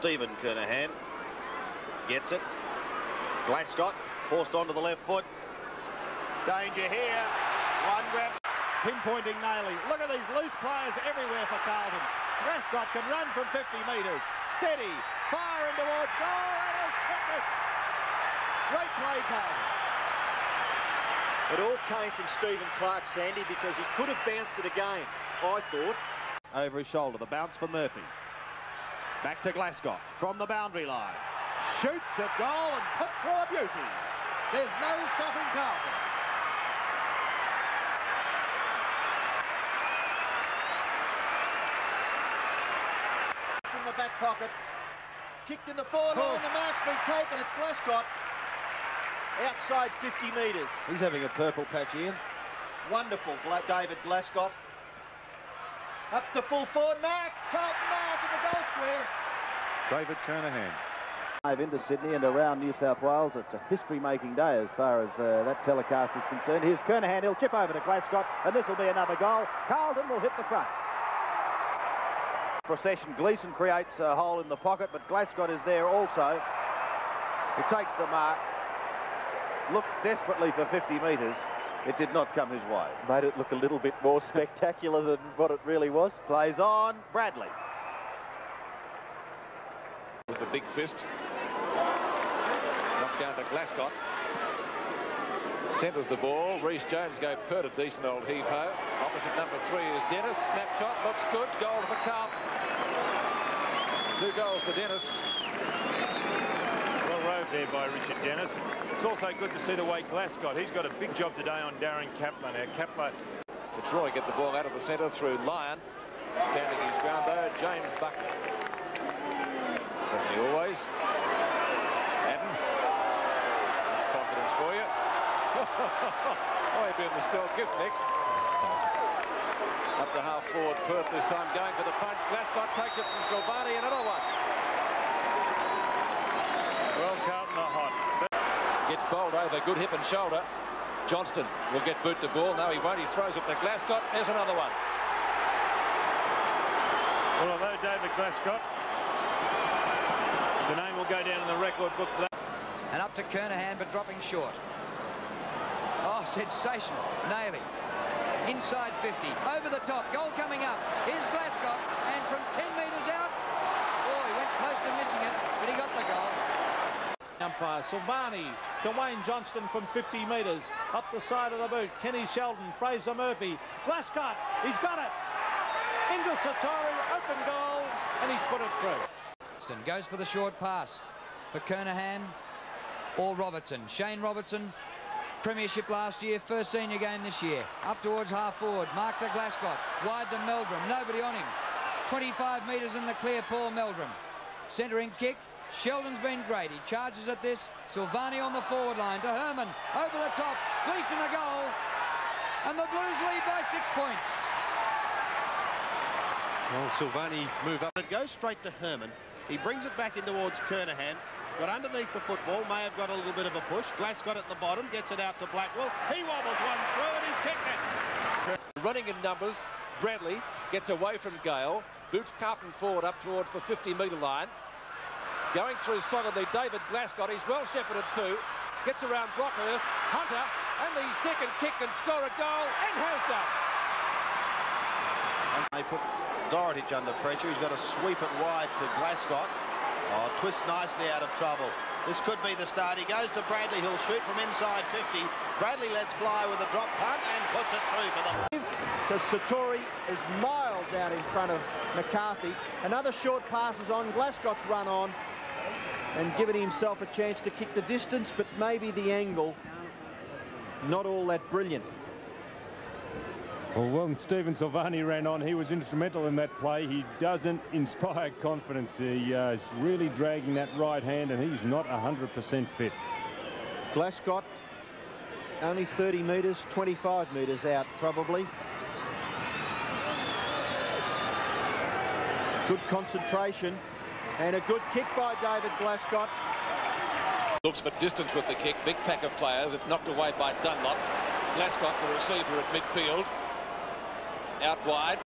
Stephen Kernahan. Gets it. Glascott forced onto the left foot. Danger here. One grab. Pinpointing Naley. Look at these loose players everywhere for Carlton. Glascott can run from 50 metres. Steady. Fire in towards goal. And has hit it. Great play, Carlton. It all came from Stephen Clark, Sandy, because he could have bounced it again, I thought. Over his shoulder, the bounce for Murphy. Back to Glascott from the boundary line. Shoots at goal and puts through a beauty. There's no stopping Carlton. From the back pocket. Kicked in the forward Oh. line, the mark's been taken, it's Glascott. Outside 50 metres. He's having a purple patch, Ian. Wonderful, David Glascott. Up to full forward, mark, Carlton mark in the goal square. David Kernahan. into Sydney and around New South Wales. It's a history-making day as far as uh, that telecast is concerned. Here's Kernahan. He'll chip over to Glascott, and this will be another goal. Carlton will hit the front. Procession. Gleeson creates a hole in the pocket, but Glascott is there also. He takes the mark. Looked desperately for 50 metres. It did not come his way. Made it look a little bit more spectacular than what it really was. Plays on. Bradley. With the big fist. Knocked down to Glascott. Centres the ball. Rhys-Jones gave Pert a decent old heave-ho. Opposite number three is Dennis. Snapshot. Looks good. Goal for Carlton. Two goals to Dennis. Well rode there by Richard Dennis. It's also good to see the way Glascott. He's got a big job today on Darren Kaplan. Now, Kaplan Detroit get the ball out of the centre through Lyon. Standing his ground though, James Buckley. Doesn't he always? Adden. That's confidence for you. oh, he'll be in the Stawell Gift next. Up to half forward, Pert this time going for the punch. Glascott takes it from Silvani, another one. well, Carlton are hot. Gets bowled over, good hip and shoulder. Johnston will get boot the ball. No, he won't. He throws it to Glascott. There's another one. Well, although David Glascott, the name will go down in the record book. for that. And up to Kernahan, but dropping short. Oh, sensational. Naley. Inside 50. Over the top. Goal coming up. Here's Glascott. And from 10 metres out. Oh, he went close to missing it, but he got the goal. Umpire Silvani to Wayne Johnston from 50 metres. Up the side of the boot. Kenny Sheldon, Fraser Murphy. Glascott, he's got it. Into Satori, open goal, and he's put it through. Goes for the short pass for Kernahan or Robertson. Shane Robertson, premiership last year, first senior game this year. Up towards half forward, Mark to Glascott, wide to Meldrum, nobody on him. 25 metres in the clear, Paul Meldrum. Centering kick, Sheldon's been great. He charges at this. Silvani on the forward line to Herman, over the top, Gleeson a goal, and the Blues lead by six points. Well, Silvani move up. It goes straight to Herman. He brings it back in towards Kernahan. Got underneath the football, may have got a little bit of a push. Glass got it at the bottom, gets it out to Blackwell. He wobbles one through and he's kicked it. Running in numbers, Bradley gets away from Gale, boots Carlton forward up towards the 50-metre line. Going through solidly, David Glascott, he's well shepherded too. Gets around Brockhurst, Hunter, and the second kick can score a goal, and has done. And they put Dorotich under pressure. He's got to sweep it wide to Glascott. Oh, twists nicely out of trouble. This could be the start. He goes to Bradley. He'll shoot from inside 50. Bradley lets fly with a drop punt and puts it through for the... Because Satori is miles out in front of McCarthy. Another short pass is on. Glascott's run on and given himself a chance to kick the distance, but maybe the angle not all that brilliant. Well, when Stephen Silvani ran on, he was instrumental in that play. He doesn't inspire confidence. He uh, is really dragging that right hand, and he's not 100% fit. Glascott only 30 metres, 25 metres out probably. Good concentration and a good kick by David Glascott. Looks for distance with the kick. Big pack of players. It's knocked away by Dunlop. Glascott, the receiver at midfield. Out wide.